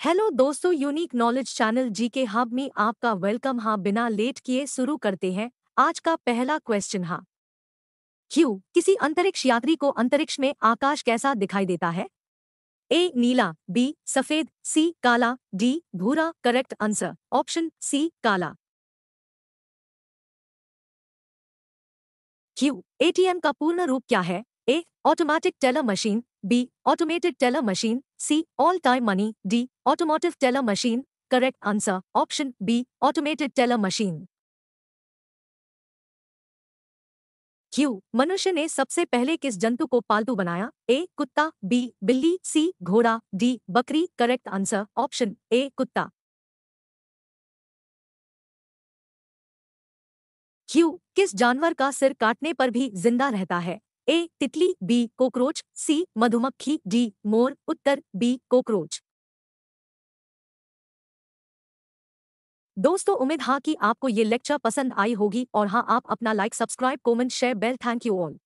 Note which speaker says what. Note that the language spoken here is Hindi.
Speaker 1: हेलो दोस्तों, यूनिक नॉलेज चैनल जी के हब में आपका वेलकम। हाँ बिना लेट किए शुरू करते हैं आज का पहला क्वेश्चन हाँ। क्यों किसी अंतरिक्ष यात्री को अंतरिक्ष में आकाश कैसा दिखाई देता है? ए नीला बी सफ़ेद सी काला डी भूरा करेक्ट आंसर ऑप्शन सी काला। क्यू एटीएम का पूर्ण रूप क्या है? A automatic teller machine B automated teller machine C all time money D automotive teller machine correct answer option B automated teller machine Q मनुष्य ने सबसे पहले किस जंतु को पालतू बनाया? ए कुत्ता. बी बिल्ली. सी घोड़ा. डी बकरी. करेक्ट आंसर ऑप्शन ए कुत्ता. क्यू किस जानवर का सिर काटने पर भी ज़िंदा रहता है? ए तितली, बी कोकरोच, सी मधुमक्खी, डी मोर, उत्तर, बी कोकरोच। दोस्तों, उम्मीद हाँ कि आपको ये लेक्चर पसंद आई होगी और हाँ आप अपना like subscribe comment share bell thank you all